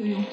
就用